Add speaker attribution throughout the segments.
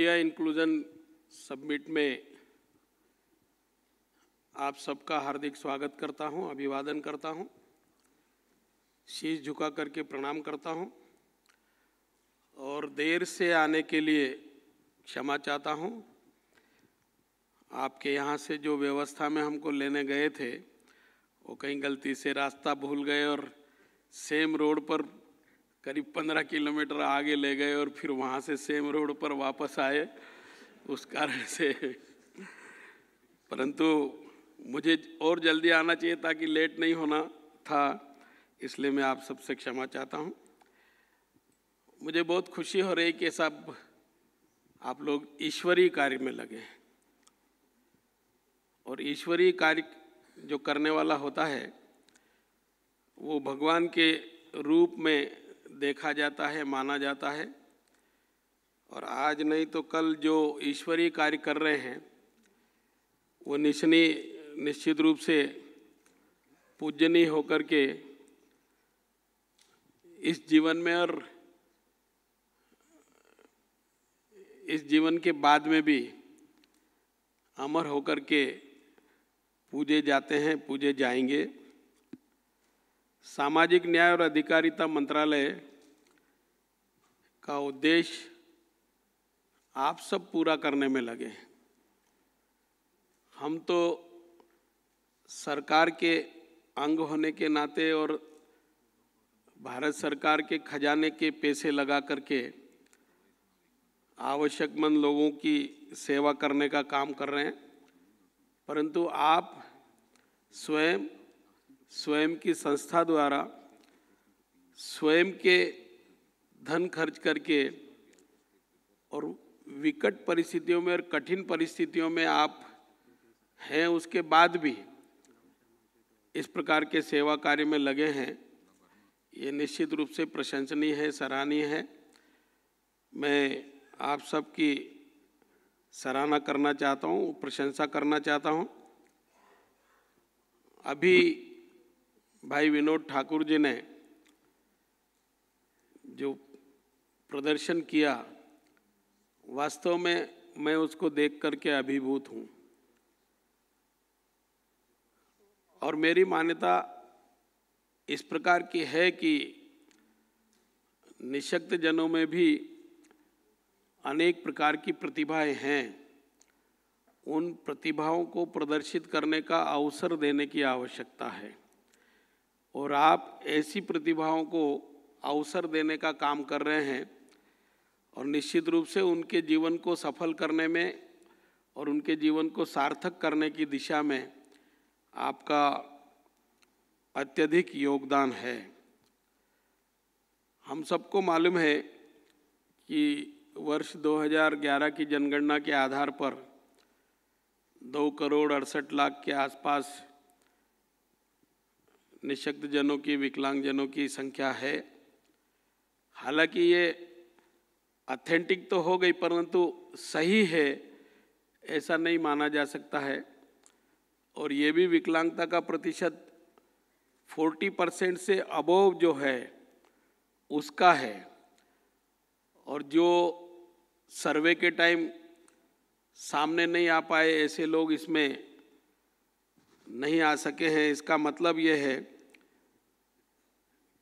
Speaker 1: India inclusion submit में आप सबका हार्दिक स्वागत करता हूँ, अभिवादन करता हूँ, शीश झुका करके प्रणाम करता हूँ और देर से आने के लिए क्षमा चाहता हूँ। आपके यहाँ से जो व्यवस्था में हमको लेने गए थे वो कहीं गलती से रास्ता भूल गए और सेम रोड पर करीब पंद्रह किलोमीटर आगे ले गए और फिर वहाँ से सेम रोड पर वापस आए। उस कारण से परंतु मुझे और जल्दी आना चाहिए ताकि लेट नहीं होना था, इसलिए मैं आप सबसे क्षमा चाहता हूँ। मुझे बहुत खुशी हो रही कि सब आप लोग ईश्वरीय कार्य में लगे हैं। और ईश्वरीय कार्य जो करने वाला होता है, वो भगवान के रूप में देखा जाता है, माना जाता है। और आज नहीं तो कल जो ईश्वरीय कार्य कर रहे हैं, वो निशनी निश्चित रूप से पूजनीय होकर के इस जीवन में और इस जीवन के बाद में भी अमर होकर के पूजे जाते हैं, पूजे जाएँगे। सामाजिक न्याय और अधिकारिता मंत्रालय का उद्देश्य आप सब पूरा करने में लगे हम तो सरकार के अंग होने के नाते और भारत सरकार के खजाने के पैसे लगा करके आवश्यकमंद लोगों की सेवा करने का काम कर रहे हैं, परंतु आप स्वयं स्वयं की संस्था द्वारा, स्वयं के धन खर्च करके और विकट परिस्थितियों में और कठिन परिस्थितियों में आप हैं, उसके बाद भी इस प्रकार के सेवा कार्य में लगे हैं। ये निश्चित रूप से प्रशंसनीय है, सराहनीय है। मैं आप सबकी सराहना करना चाहता हूँ, प्रशंसा करना चाहता हूँ। अभी भाई विनोद ठाकुर जी ने जो प्रदर्शन किया, वास्तव में मैं उसको देख करके अभिभूत हूँ। और मेरी मान्यता इस प्रकार की है कि निशक्त जनों में भी अनेक प्रकार की प्रतिभाएँ हैं। उन प्रतिभाओं को प्रदर्शित करने का अवसर देने की आवश्यकता है। और आप ऐसी प्रतिभाओं को अवसर देने का काम कर रहे हैं और निश्चित रूप से उनके जीवन को सफल करने में और उनके जीवन को सार्थक करने की दिशा में आपका अत्यधिक योगदान है। हम सबको मालूम है कि वर्ष 2011 की जनगणना के आधार पर दो करोड़ अड़सठ लाख के आसपास निशक्त जनों की विकलांग जनों की संख्या है। हालाँकि ये अथेंटिक तो हो गई, परंतु सही है, ऐसा नहीं माना जा सकता है। और ये भी विकलांगता का प्रतिशत 40 परसेंट से अबोव जो है, उसका है। और जो सर्वे के टाइम सामने नहीं आ पाए ऐसे लोग इसमें नहीं आ सके हैं, इसका मतलब ये है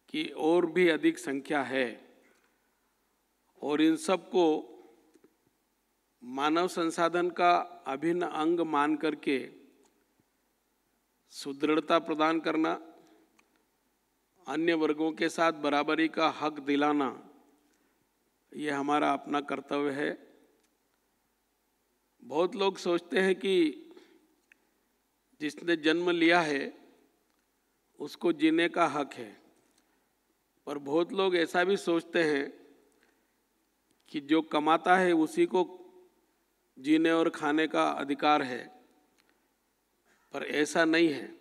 Speaker 1: कि और भी अधिक संख्या है। और इन सबको मानव संसाधन का अभिन्न अंग मान करके सुदृढ़ता प्रदान करना, अन्य वर्गों के साथ बराबरी का हक दिलाना ये हमारा अपना कर्तव्य है। बहुत लोग सोचते हैं कि जिसने जन्म लिया है, उसको जीने का हक है, पर बहुत लोग ऐसा भी सोचते हैं कि जो कमाता है उसी को जीने और खाने का अधिकार है। पर ऐसा नहीं है।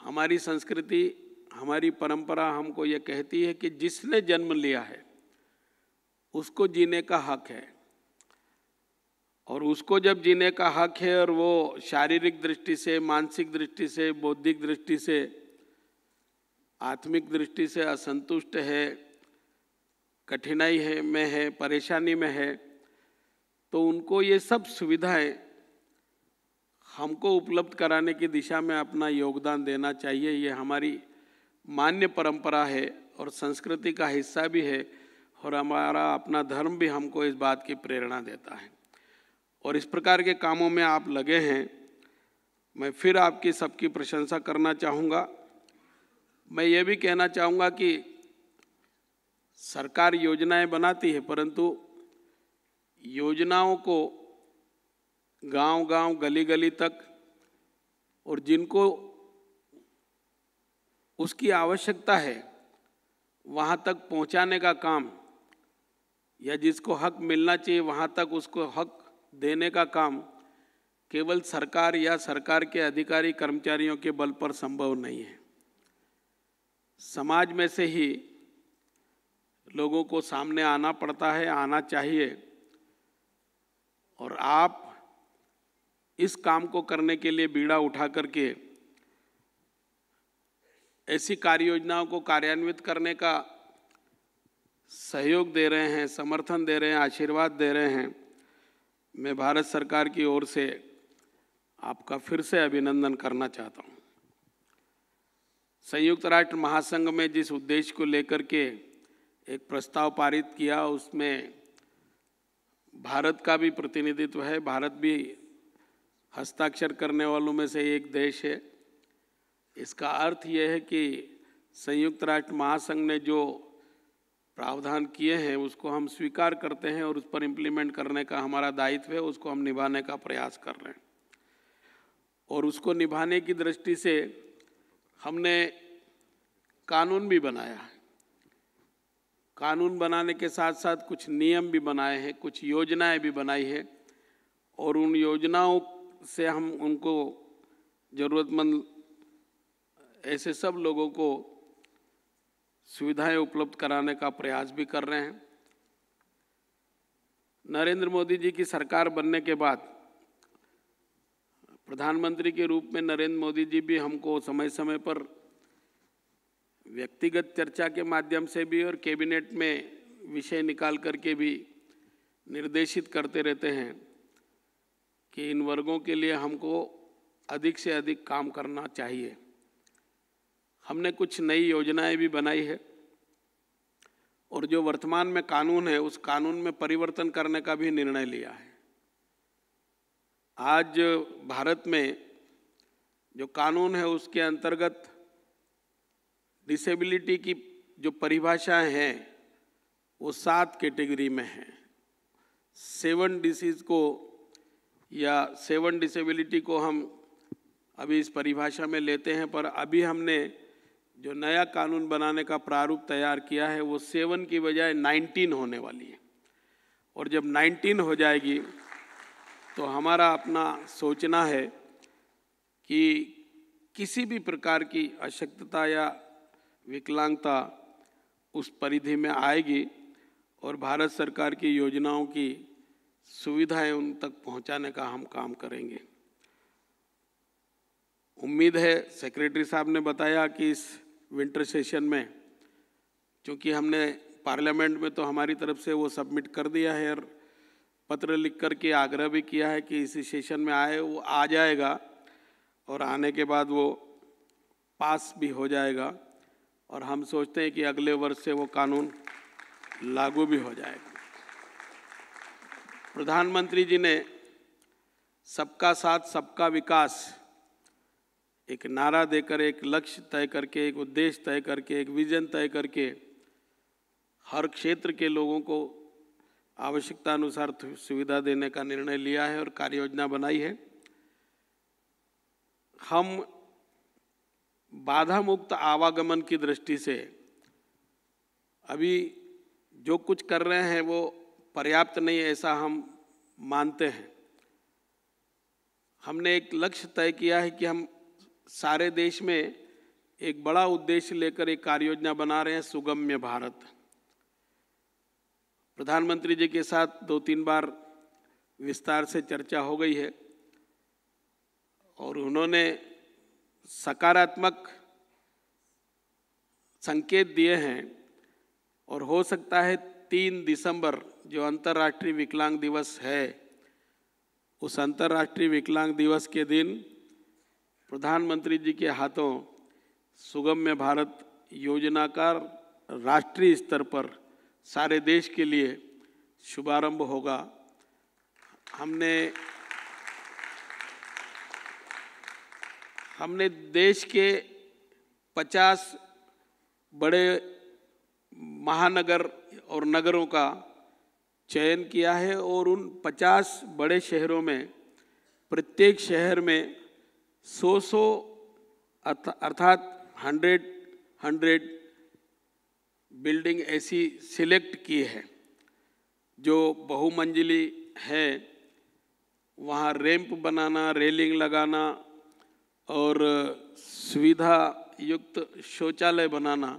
Speaker 1: हमारी संस्कृति, हमारी परंपरा हमको ये कहती है कि जिसने जन्म लिया है, उसको जीने का हक है। और उसको जब जीने का हक है और वो शारीरिक दृष्टि से, मानसिक दृष्टि से, बौद्धिक दृष्टि से, आत्मिक दृष्टि से असंतुष्ट है कठिनाई है, में है, परेशानी में है तो उनको ये सब सुविधाएँ हमको उपलब्ध कराने की दिशा में अपना योगदान देना चाहिए। ये हमारी मान्य परंपरा है और संस्कृति का हिस्सा भी है और हमारा अपना धर्म भी हमको इस बात की प्रेरणा देता है। और इस प्रकार के कामों में आप लगे हैं, मैं फिर आपकी सबकी प्रशंसा करना चाहूँगा। मैं ये भी कहना चाहूँगा कि सरकार योजनाएँ बनाती है, परंतु योजनाओं को गाँव गाँव गली गली तक और जिनको उसकी आवश्यकता है, वहाँ तक पहुँचाने का काम या जिसको हक मिलना चाहिए, वहाँ तक उसको हक देने का काम केवल सरकार या सरकार के अधिकारी कर्मचारियों के बल पर संभव नहीं है। समाज में से ही लोगों को सामने आना पड़ता है, आना चाहिए। और आप इस काम को करने के लिए बीड़ा उठा करके ऐसी कार्य योजनाओं को कार्यान्वित करने का सहयोग दे रहे हैं, समर्थन दे रहे हैं, आशीर्वाद दे रहे हैं, मैं भारत सरकार की ओर से आपका फिर से अभिनंदन करना चाहता हूँ। संयुक्त राष्ट्र महासंघ में जिस उद्देश्य को लेकर के एक प्रस्ताव पारित किया, उसमें भारत का भी प्रतिनिधित्व है, भारत भी हस्ताक्षर करने वालों में से एक देश है। इसका अर्थ यह है कि संयुक्त राष्ट्र महासंघ ने जो प्रावधान किए हैं, उसको हम स्वीकार करते हैं और उस पर इम्प्लीमेंट करने का हमारा दायित्व है, उसको हम निभाने का प्रयास कर रहे हैं। और उसको निभाने की दृष्टि से हमने कानून भी बनाया है। कानून बनाने के साथ साथ कुछ नियम भी बनाए हैं, कुछ योजनाएँ भी बनाई है और उन योजनाओं से हम उनको ज़रूरतमंद ऐसे सब लोगों को सुविधाएँ उपलब्ध कराने का प्रयास भी कर रहे हैं। नरेंद्र मोदी जी की सरकार बनने के बाद प्रधानमंत्री के रूप में नरेंद्र मोदी जी भी हमको समय समय पर व्यक्तिगत चर्चा के माध्यम से भी और कैबिनेट में विषय निकाल करके भी निर्देशित करते रहते हैं कि इन वर्गों के लिए हमको अधिक से अधिक काम करना चाहिए। हमने कुछ नई योजनाएँ भी बनाई है और जो वर्तमान में कानून है, उस कानून में परिवर्तन करने का भी निर्णय लिया है। आज भारत में जो कानून है, उसके अंतर्गत डिसेबिलिटी की जो परिभाषाएँ हैं, वो सात कैटेगरी में हैं। सेवन डिसीज को या सेवन डिसेबिलिटी को हम अभी इस परिभाषा में लेते हैं, पर अभी हमने जो नया कानून बनाने का प्रारूप तैयार किया है, वो सेवन की बजाय नाइनटीन होने वाली है। और जब नाइनटीन हो जाएगी तो हमारा अपना सोचना है कि किसी भी प्रकार की अशक्तता या विकलांगता उस परिधि में आएगी और भारत सरकार की योजनाओं की सुविधाएँ उन तक पहुँचाने का हम काम करेंगे। उम्मीद है सेक्रेटरी साहब ने बताया कि इस विंटर सेशन में क्योंकि हमने पार्लियामेंट में तो हमारी तरफ़ से वो सबमिट कर दिया है और पत्र लिख कर के आग्रह भी किया है कि इसी सेशन में आए, वो आ जाएगा और आने के बाद वो पास भी हो जाएगा। और हम सोचते हैं कि अगले वर्ष से वो कानून लागू भी हो जाएगा। प्रधानमंत्री जी ने सबका साथ, सबका विकास, एक नारा देकर, एक लक्ष्य तय करके, एक उद्देश्य तय करके, एक विजन तय करके हर क्षेत्र के लोगों को आवश्यकता अनुसार सुविधा देने का निर्णय लिया है और कार्य योजना बनाई है। हम बाधा मुक्त आवागमन की दृष्टि से अभी जो कुछ कर रहे हैं वो पर्याप्त नहीं ऐसा हम मानते हैं। हमने एक लक्ष्य तय किया है कि हम सारे देश में एक बड़ा उद्देश्य लेकर एक कार्य योजना बना रहे हैं, सुगम्य भारत। प्रधानमंत्री जी के साथ दो तीन बार विस्तार से चर्चा हो गई है और उन्होंने सकारात्मक संकेत दिए हैं और हो सकता है तीन दिसंबर जो अंतर्राष्ट्रीय विकलांग दिवस है, उस अंतर्राष्ट्रीय विकलांग दिवस के दिन प्रधानमंत्री जी के हाथों सुगम्य भारत योजना का राष्ट्रीय स्तर पर सारे देश के लिए शुभारंभ होगा। हमने हमने देश के 50 बड़े महानगर और नगरों का चयन किया है और उन 50 बड़े शहरों में, प्रत्येक शहर में सौ सौ अर्थात हंड्रेड हंड्रेड बिल्डिंग ऐसी सिलेक्ट की है, जो बहुमंजिली है। वहाँ रैंप बनाना, रेलिंग लगाना और सुविधा युक्त शौचालय बनाना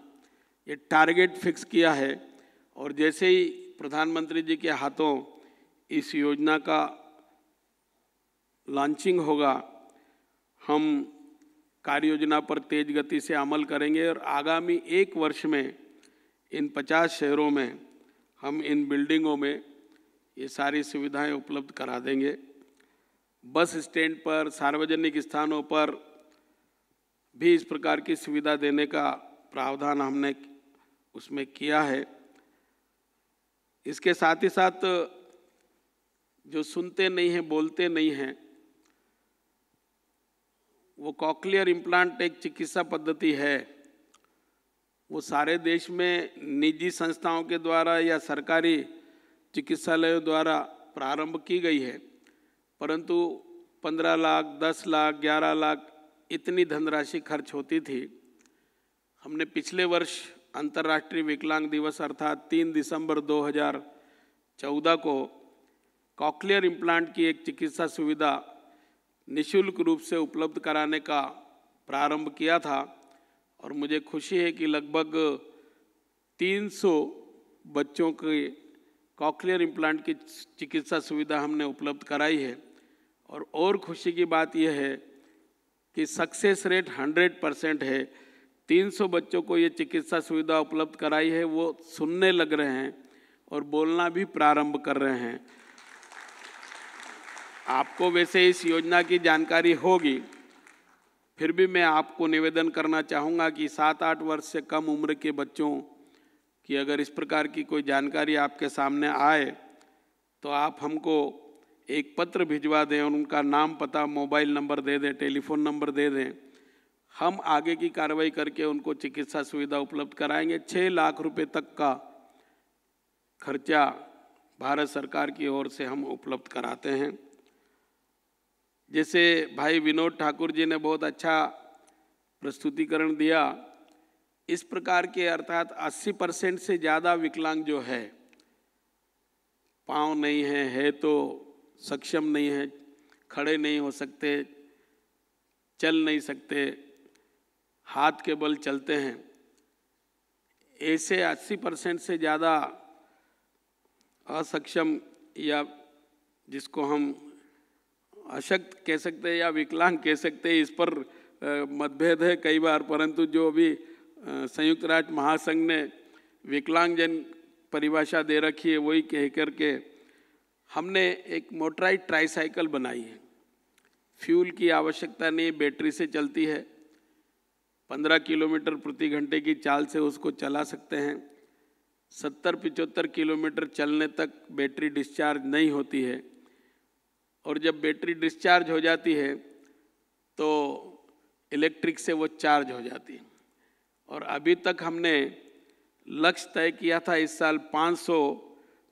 Speaker 1: ये टारगेट फिक्स किया है। और जैसे ही प्रधानमंत्री जी के हाथों इस योजना का लॉन्चिंग होगा, हम कार्य योजना पर तेज गति से अमल करेंगे और आगामी एक वर्ष में इन पचास शहरों में हम इन बिल्डिंगों में ये सारी सुविधाएँ उपलब्ध करा देंगे। बस स्टैंड पर, सार्वजनिक स्थानों पर भी इस प्रकार की सुविधा देने का प्रावधान हमने उसमें किया है। इसके साथ ही साथ जो सुनते नहीं हैं, बोलते नहीं हैं, वो कॉकलियर इम्प्लांट एक चिकित्सा पद्धति है। वो सारे देश में निजी संस्थाओं के द्वारा या सरकारी चिकित्सालयों द्वारा प्रारंभ की गई है। परंतु पंद्रह लाख, दस लाख, ग्यारह लाख इतनी धनराशि खर्च होती थी। हमने पिछले वर्ष अंतर्राष्ट्रीय विकलांग दिवस अर्थात तीन दिसंबर 2014 को कॉकलियर इम्प्लांट की एक चिकित्सा सुविधा निशुल्क रूप से उपलब्ध कराने का प्रारंभ किया था और मुझे खुशी है कि लगभग 300 बच्चों के कॉकलियर इम्प्लांट की चिकित्सा सुविधा हमने उपलब्ध कराई है। और और खुशी की बात यह है कि सक्सेस रेट 100 परसेंट है। 300 बच्चों को ये चिकित्सा सुविधा उपलब्ध कराई है, वो सुनने लग रहे हैं और बोलना भी प्रारंभ कर रहे हैं। आपको वैसे इस योजना की जानकारी होगी। फिर भी मैं आपको निवेदन करना चाहूँगा कि सात आठ वर्ष से कम उम्र के बच्चों की अगर इस प्रकार की कोई जानकारी आपके सामने आए तो आप हमको एक पत्र भिजवा दें और उनका नाम पता, मोबाइल नंबर दे दें, टेलीफोन नंबर दे दें। हम आगे की कार्रवाई करके उनको चिकित्सा सुविधा उपलब्ध कराएँगे। छः लाख रुपए तक का खर्चा भारत सरकार की ओर से हम उपलब्ध कराते हैं। जैसे भाई विनोद ठाकुर जी ने बहुत अच्छा प्रस्तुतिकरण दिया, इस प्रकार के अर्थात 80 परसेंट से ज़्यादा विकलांग जो है, पाँव नहीं है है तो सक्षम नहीं है, खड़े नहीं हो सकते, चल नहीं सकते, हाथ के बल चलते हैं। ऐसे 80 परसेंट से ज़्यादा असक्षम या जिसको हम अशक्त कह सकते हैं या विकलांग कह सकते हैं, इस पर मतभेद है कई बार, परंतु जो अभी संयुक्त राष्ट्र महासंघ ने विकलांगजन परिभाषा दे रखी है, वही कह कर के हमने एक मोटराइड ट्राईसाइकिल बनाई है। फ्यूल की आवश्यकता नहीं, बैटरी से चलती है। पंद्रह किलोमीटर प्रति घंटे की चाल से उसको चला सकते हैं। सत्तर पिचहत्तर किलोमीटर चलने तक बैटरी डिस्चार्ज नहीं होती है। और जब बैटरी डिस्चार्ज हो जाती है तो इलेक्ट्रिक से वो चार्ज हो जाती है। और अभी तक हमने लक्ष्य तय किया था, इस साल 500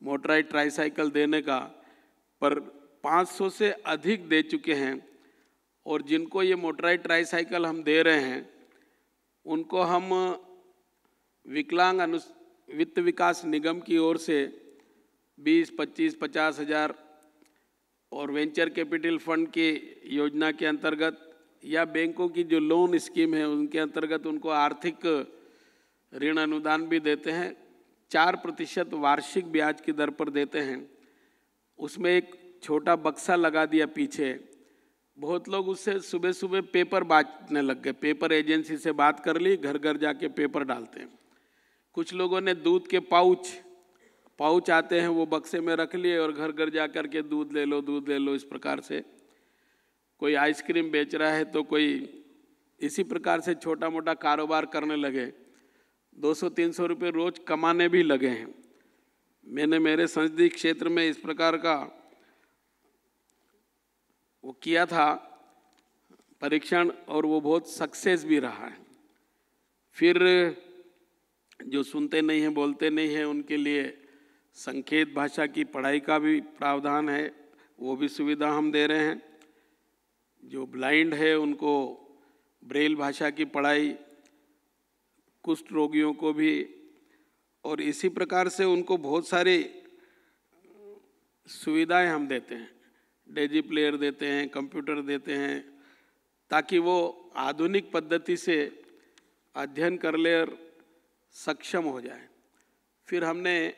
Speaker 1: मोटराइड ट्राईसाइकिल देने का पर 500 से अधिक दे चुके हैं और जिनको ये मोटराइड ट्राईसाइकिल हम दे रहे हैं उनको हम विकलांग अनु वित्त विकास निगम की ओर से 20, 25, पचास हज़ार और वेंचर कैपिटल फंड की योजना के अंतर्गत या बैंकों की जो लोन स्कीम है उनके अंतर्गत उनको आर्थिक ऋण अनुदान भी देते हैं। चार प्रतिशत वार्षिक ब्याज की दर पर देते हैं। उसमें एक छोटा बक्सा लगा दिया पीछे। बहुत लोग उससे सुबह सुबह पेपर बांटने लग गए। पेपर एजेंसी से बात कर ली घर घर जाके पेपर डालते हैं। कुछ लोगों ने दूध के पाउच पाउच आते हैं, वो बक्से में रख लिए और घर घर जा कर के दूध ले लो, दूध ले लो इस प्रकार से। कोई आइसक्रीम बेच रहा है तो कोई इसी प्रकार से छोटा मोटा कारोबार करने लगे। 200-300 रुपये रोज कमाने भी लगे हैं। मैंने मेरे संसदीय क्षेत्र में इस प्रकार का वो किया था, परीक्षण, और वो बहुत सक्सेस भी रहा है। फिर जो सुनते नहीं हैं, बोलते नहीं हैं, उनके लिए संकेत भाषा की पढ़ाई का भी प्रावधान है, वो भी सुविधा हम दे रहे हैं। जो ब्लाइंड है, उनको ब्रेल भाषा की पढ़ाई कुष्ठ रोगियों को भी, और इसी प्रकार से उनको बहुत सारी सुविधाएँ हम देते हैं। डेजी प्लेयर देते हैं, कंप्यूटर देते हैं, ताकि वो आधुनिक पद्धति से अध्ययन कर ले और सक्षम हो जाए। फिर हमने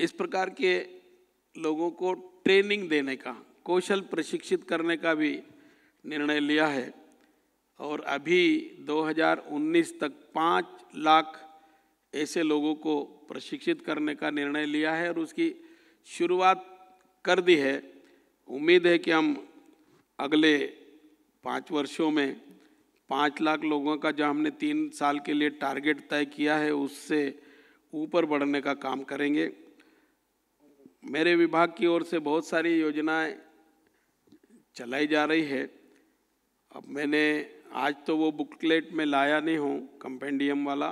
Speaker 1: इस प्रकार के लोगों को ट्रेनिंग देने का, कौशल प्रशिक्षित करने का भी निर्णय लिया है। और अभी 2019 तक पाँच लाख ऐसे लोगों को प्रशिक्षित करने का निर्णय लिया है और उसकी शुरुआत कर दी है। उम्मीद है कि हम अगले पाँच वर्षों में पाँच लाख लोगों का जो हमने तीन साल के लिए टारगेट तय किया है, उससे ऊपर बढ़ने का काम करेंगे। मेरे विभाग की ओर से बहुत सारी योजनाएँ चलाई जा रही है। अब मैंने आज तो वो बुकलेट में लाया नहीं हूँ कंपेंडियम वाला।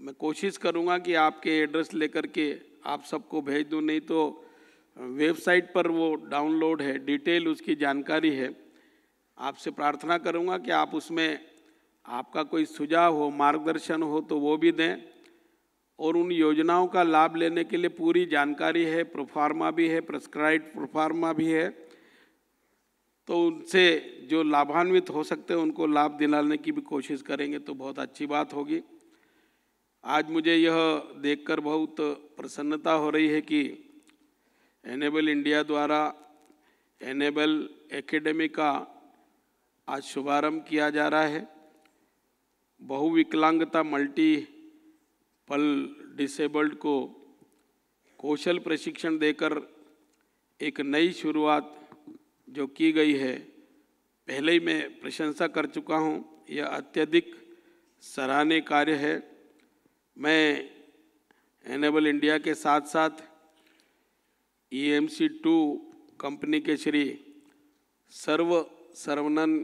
Speaker 1: मैं कोशिश करूँगा कि आपके एड्रेस लेकर के आप सबको भेज दूँ, नहीं तो वेबसाइट पर वो डाउनलोड है डिटेल उसकी जानकारी है। आपसे प्रार्थना करूँगा कि आप उसमें आपका कोई सुझाव हो, मार्गदर्शन हो तो वो भी दें। और उन योजनाओं का लाभ लेने के लिए पूरी जानकारी है प्रोफार्मा भी है प्रेस्क्राइब प्रोफार्मा भी है। तो उनसे जो लाभान्वित हो सकते हैं, उनको लाभ दिलाने की भी कोशिश करेंगे तो बहुत अच्छी बात होगी। आज मुझे यह देखकर बहुत प्रसन्नता हो रही है कि एनेबल इंडिया द्वारा एनेबल एकेडमी का आज शुभारंभ किया जा रहा है। बहुविकलांगता मल्टी पल डिसेबल्ड को कौशल प्रशिक्षण देकर एक नई शुरुआत जो की गई है, पहले ही मैं प्रशंसा कर चुका हूँ, यह अत्यधिक सराहनीय कार्य है। मैं एनेबल इंडिया के साथ साथ E M C two company के श्री सर्व सर्वनन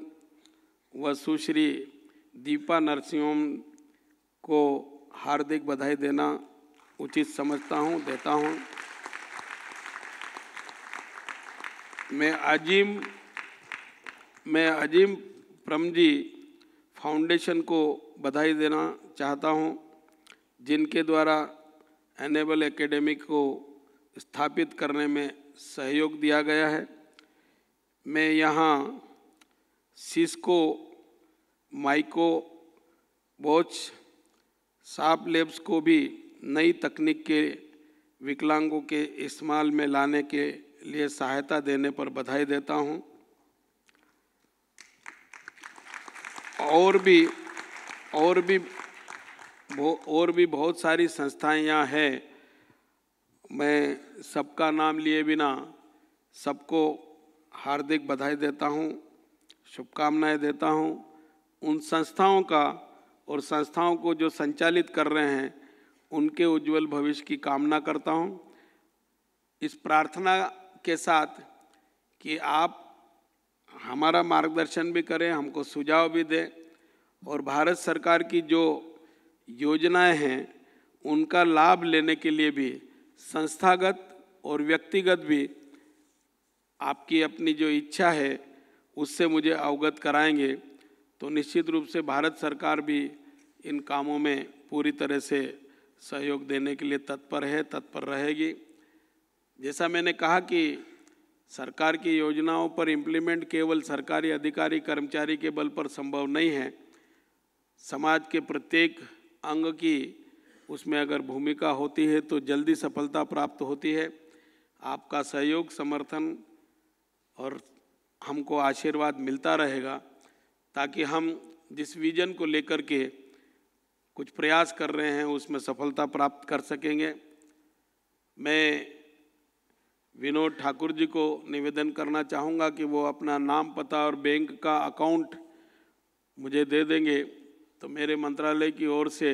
Speaker 1: व सुश्री दीपा नरसिंहम को हार्दिक बधाई देना उचित समझता हूँ, देता हूँ। मैं अजीम मैं अजीम प्रमजी फाउंडेशन को बधाई देना चाहता हूँ, जिनके द्वारा एनेबल एकेडमी को स्थापित करने में सहयोग दिया गया है। मैं यहाँ Cisco Mico Bosch SAP labs को भी नई तकनीक के विकलांगों के इस्तेमाल में लाने के लिए सहायता देने पर बधाई देता हूँ। और भी और भी और भी बहुत सारी संस्थाएँ यहाँ हैं। मैं सबका नाम लिए बिना सबको हार्दिक बधाई देता हूँ, शुभकामनाएँ देता हूँ। उन संस्थाओं का और संस्थाओं को जो संचालित कर रहे हैं, उनके उज्जवल भविष्य की कामना करता हूँ। इस प्रार्थना के साथ कि आप हमारा मार्गदर्शन भी करें, हमको सुझाव भी दें और भारत सरकार की जो योजनाएँ हैं, उनका लाभ लेने के लिए भी संस्थागत और व्यक्तिगत भी आपकी अपनी जो इच्छा है, उससे मुझे अवगत कराएँगे। तो निश्चित रूप से भारत सरकार भी इन कामों में पूरी तरह से सहयोग देने के लिए तत्पर है, तत्पर रहेगी। जैसा मैंने कहा कि सरकार की योजनाओं पर इम्प्लीमेंट केवल सरकारी अधिकारी, कर्मचारी के बल पर संभव नहीं है। समाज के प्रत्येक अंग की उसमें अगर भूमिका होती है तो जल्दी सफलता प्राप्त होती है। आपका सहयोग, समर्थन और हमको आशीर्वाद मिलता रहेगा ताकि हम जिस विजन को लेकर के कुछ प्रयास कर रहे हैं उसमें सफलता प्राप्त कर सकेंगे। मैं विनोद ठाकुर जी को निवेदन करना चाहूँगा कि वो अपना नाम पता और बैंक का अकाउंट मुझे दे देंगे। तो मेरे मंत्रालय की ओर से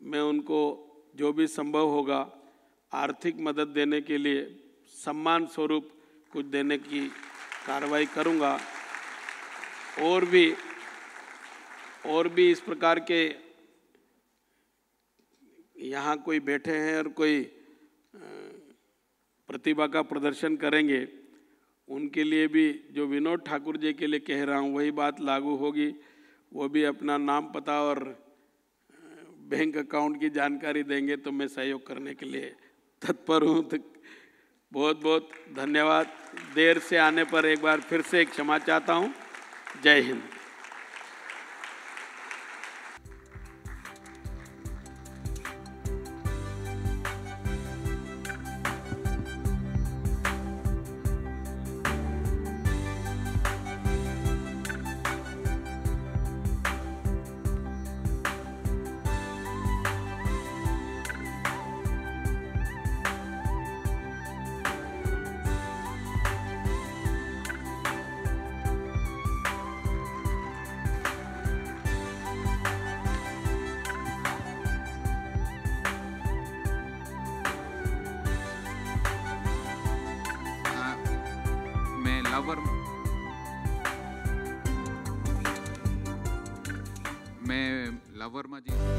Speaker 1: मैं उनको जो भी संभव होगा आर्थिक मदद देने के लिए सम्मान स्वरूप कुछ देने की कार्रवाई करूँगा। और भी और भी इस प्रकार के यहाँ कोई बैठे हैं और कोई प्रतिभा का प्रदर्शन करेंगे। उनके लिए भी जो विनोद ठाकुर जी के लिए कह रहा हूँ, वही बात लागू होगी। वो भी अपना नाम पता और बैंक अकाउंट की जानकारी देंगे तो मैं सहयोग करने के लिए तत्पर हूँ। तो बहुत बहुत धन्यवाद। देर से आने पर एक बार फिर से क्षमा चाहता हूँ। जय हिंद।
Speaker 2: मैं लवर में जी।